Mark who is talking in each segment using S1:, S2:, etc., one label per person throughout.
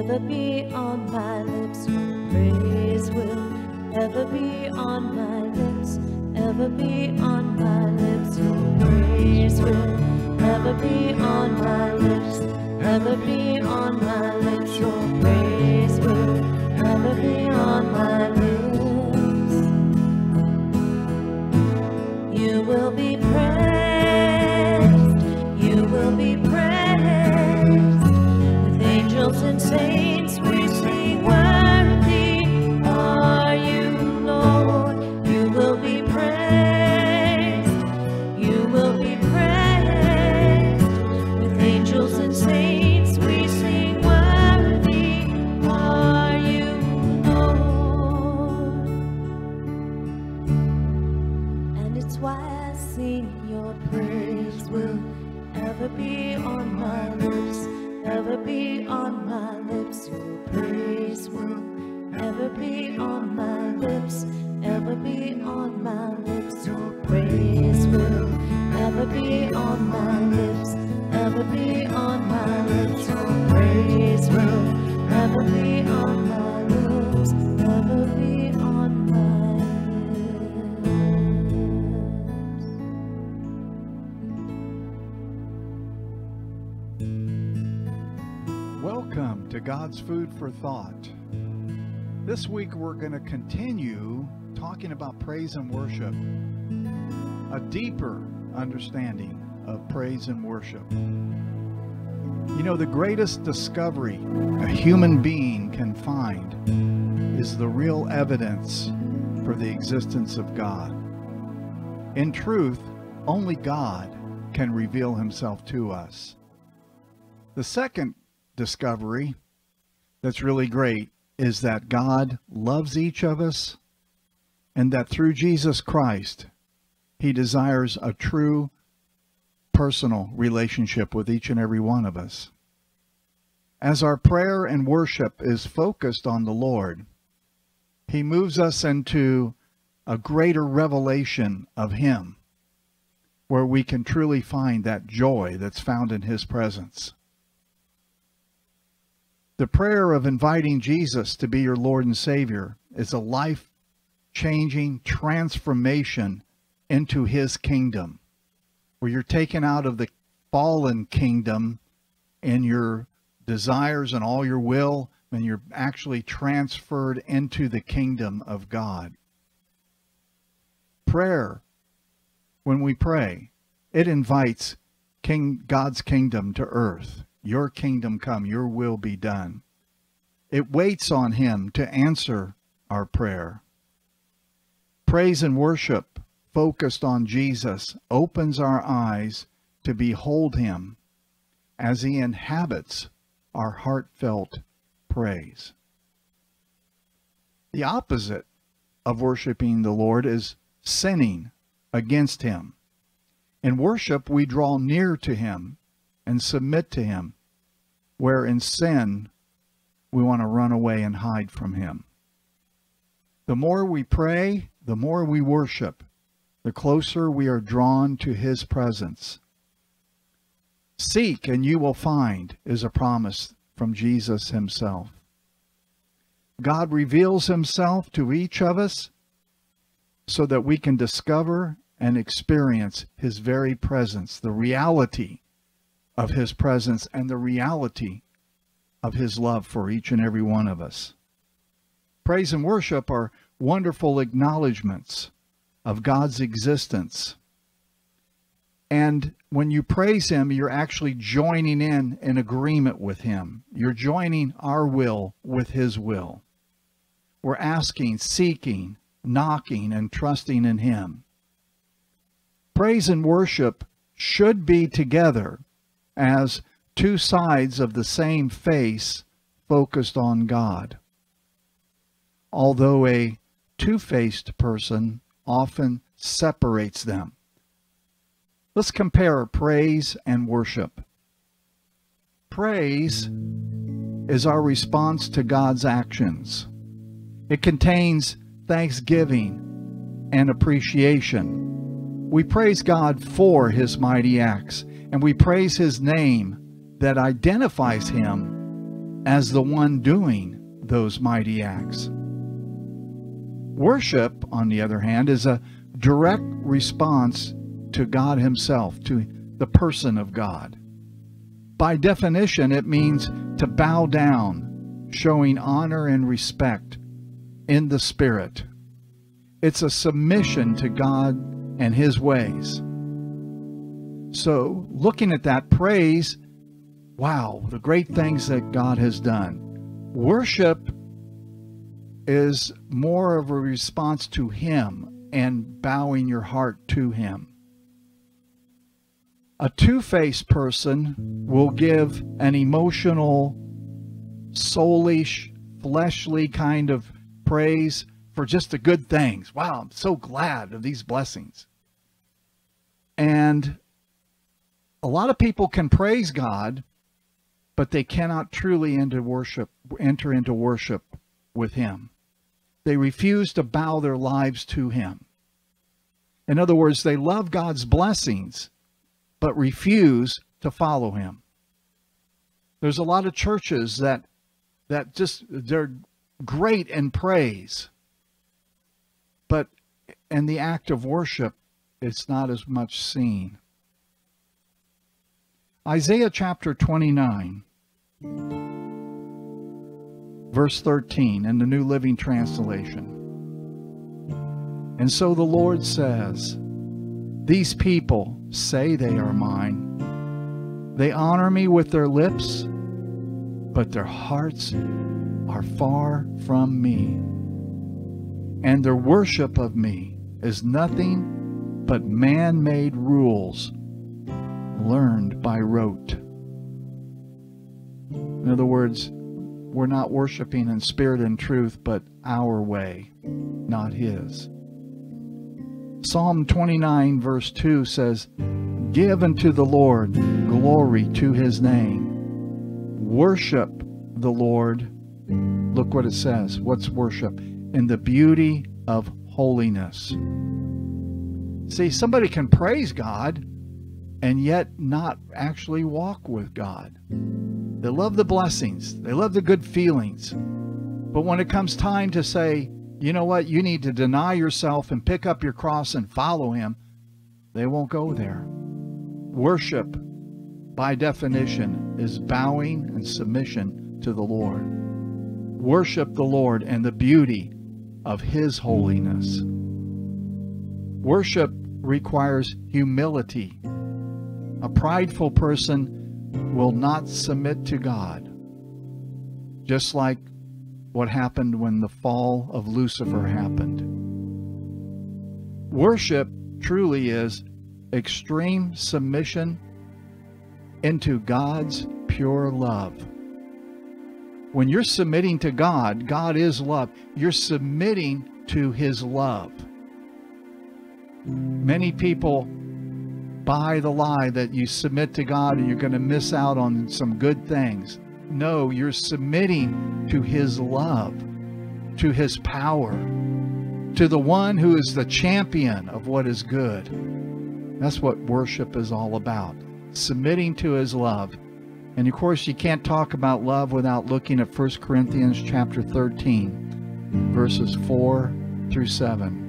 S1: ever be on my lips. Praise will ever be on my lips, ever be on my lips. Your praise will ever be on my lips, ever be on my lips. Your praise your praise will ever be on my lips, ever be on my lips. Your praise will ever be on my lips, ever be on my lips. Your praise will ever be on my lips, ever be on my lips. Your praise will ever be on my lips,
S2: to God's Food for Thought. This week we're going to continue talking about praise and worship, a deeper understanding of praise and worship. You know, the greatest discovery a human being can find is the real evidence for the existence of God. In truth, only God can reveal himself to us. The second discovery that's really great is that God loves each of us and that through Jesus Christ, he desires a true personal relationship with each and every one of us. As our prayer and worship is focused on the Lord, he moves us into a greater revelation of him where we can truly find that joy that's found in his presence. The prayer of inviting Jesus to be your Lord and Savior is a life changing transformation into his kingdom, where you're taken out of the fallen kingdom and your desires and all your will, and you're actually transferred into the kingdom of God. Prayer, when we pray, it invites King God's kingdom to earth. Your kingdom come, your will be done. It waits on him to answer our prayer. Praise and worship focused on Jesus opens our eyes to behold him as he inhabits our heartfelt praise. The opposite of worshiping the Lord is sinning against him. In worship, we draw near to him and submit to him, where in sin, we want to run away and hide from him. The more we pray, the more we worship, the closer we are drawn to his presence. Seek and you will find is a promise from Jesus himself. God reveals himself to each of us so that we can discover and experience his very presence, the reality of his presence and the reality of his love for each and every one of us. Praise and worship are wonderful acknowledgments of God's existence. And when you praise him, you're actually joining in an agreement with him. You're joining our will with his will. We're asking, seeking, knocking, and trusting in him. Praise and worship should be together as two sides of the same face focused on God. Although a two-faced person often separates them. Let's compare praise and worship. Praise is our response to God's actions. It contains thanksgiving and appreciation. We praise God for his mighty acts, and we praise his name that identifies him as the one doing those mighty acts. Worship, on the other hand, is a direct response to God Himself, to the person of God. By definition, it means to bow down, showing honor and respect in the Spirit. It's a submission to God and His ways. So, looking at that praise, wow, the great things that God has done. Worship is more of a response to Him and bowing your heart to Him. A two faced person will give an emotional, soulish, fleshly kind of praise for just the good things. Wow, I'm so glad of these blessings. And a lot of people can praise God, but they cannot truly into worship, enter into worship with Him. They refuse to bow their lives to Him. In other words, they love God's blessings, but refuse to follow him. There's a lot of churches that that just they're great in praise, but in the act of worship, it's not as much seen. Isaiah chapter 29, verse 13 in the New Living Translation. And so the Lord says, These people say they are mine. They honor me with their lips, but their hearts are far from me. And their worship of me is nothing but man made rules learned by rote. In other words, we're not worshiping in spirit and truth, but our way, not His. Psalm 29, verse 2 says, Give unto the Lord glory to his name. Worship the Lord. Look what it says. What's worship? In the beauty of holiness. See, somebody can praise God and yet not actually walk with God. They love the blessings, they love the good feelings. But when it comes time to say, you know what, you need to deny yourself and pick up your cross and follow Him, they won't go there. Worship, by definition, is bowing and submission to the Lord. Worship the Lord and the beauty of His holiness. Worship requires humility. A prideful person will not submit to God, just like what happened when the fall of Lucifer happened. Worship truly is extreme submission into God's pure love. When you're submitting to God, God is love. You're submitting to His love. Many people buy the lie that you submit to God and you're going to miss out on some good things. No, you're submitting to His love, to His power, to the one who is the champion of what is good. That's what worship is all about submitting to His love. And of course, you can't talk about love without looking at 1 Corinthians chapter 13, verses 4 through 7.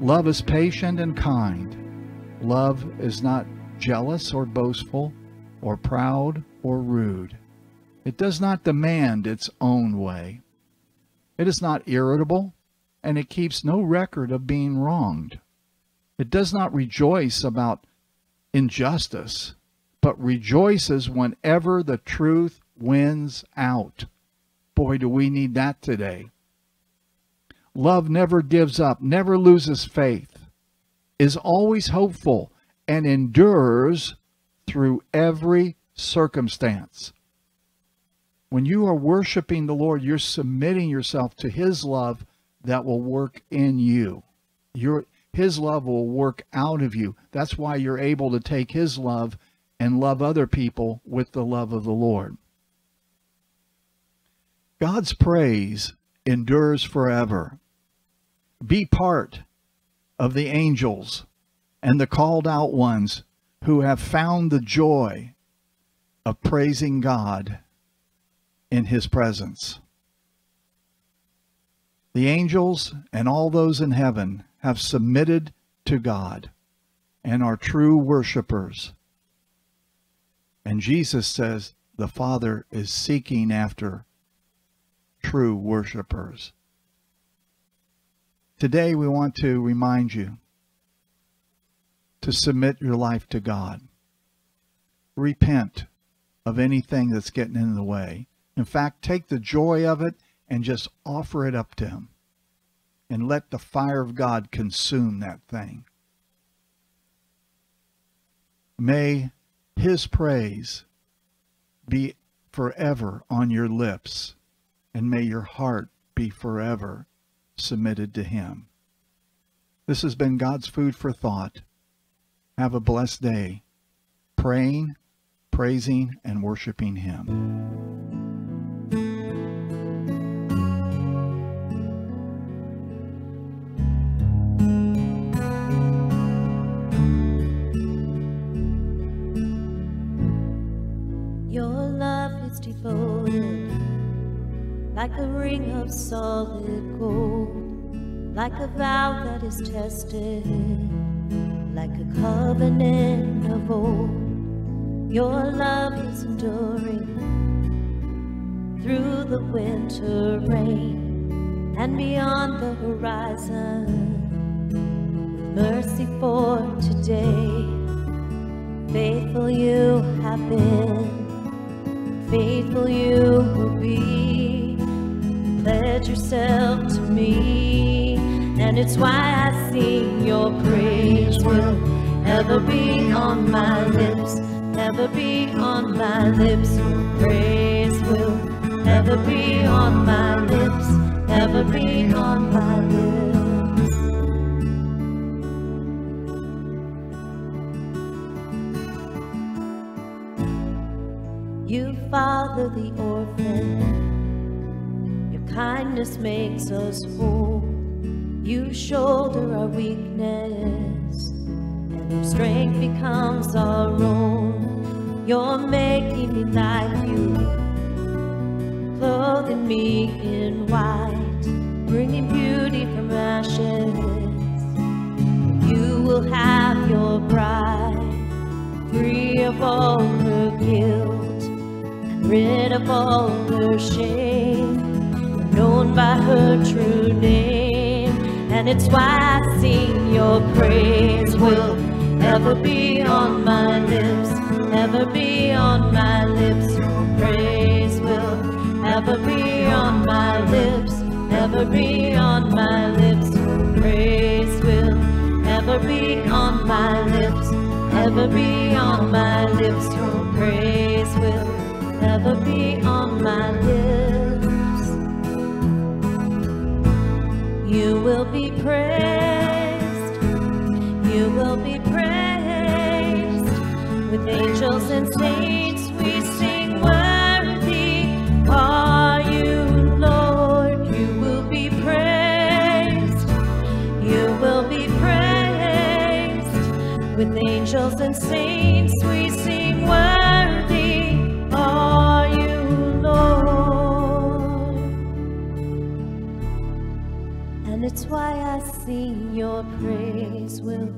S2: Love is patient and kind. Love is not jealous or boastful or proud or rude. It does not demand its own way. It is not irritable, and it keeps no record of being wronged. It does not rejoice about injustice, but rejoices whenever the truth wins out. Boy, do we need that today. Love never gives up, never loses faith, is always hopeful, and endures through every circumstance. When you are worshiping the Lord, you're submitting yourself to His love that will work in you. Your, His love will work out of you. That's why you're able to take His love and love other people with the love of the Lord. God's praise endures forever. Be part of the angels and the called out ones who have found the joy of praising God in his presence. The angels and all those in heaven have submitted to God and are true worshipers. And Jesus says the Father is seeking after true worshipers. Today we want to remind you to submit your life to God. Repent of anything that's getting in the way. In fact, take the joy of it and just offer it up to Him. And let the fire of God consume that thing. May His praise be forever on your lips, and may your heart be forever submitted to Him. This has been God's food for thought. Have a blessed day, praying, praising, and worshiping Him.
S1: Like a ring of solid gold, like a vow that is tested, like a covenant of old. Your love is enduring through the winter rain and beyond the horizon. Mercy for today, faithful you have been, faithful you will be pledge yourself to me. And it's why I sing your praise will ever be on my lips, ever be on my lips. Your praise will ever be on my lips, ever be on my lips. You father the orphan kindness makes us whole. You shoulder our weakness, and your strength becomes our own. You're making me like you, clothing me in white, bringing beauty from ashes. You will have your bride, free of all her guilt, rid of all her shame known by her true name. And it's why I sing your praise will ever be on my lips, ever be on my lips. Your praise will ever be on my lips, ever be on my lips. Your praise will ever be on my lips, ever be on my lips. Your praise will ever be on my lips. You will be praised. You will be praised. With angels and saints we sing worthy are you, Lord. You will be praised. You will be praised. With angels and saints your praise will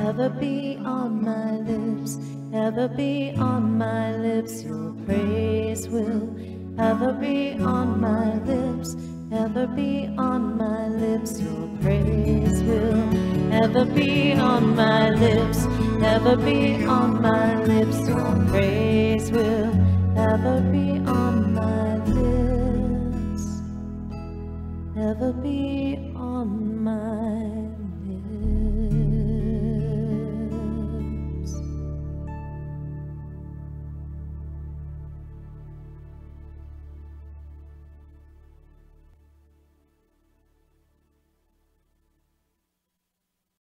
S1: ever be on my lips, ever be on my lips. Your praise will ever be on my lips, ever be on my lips. Your praise will ever be on my lips, ever be on my lips. Your praise will ever be on my lips, ever be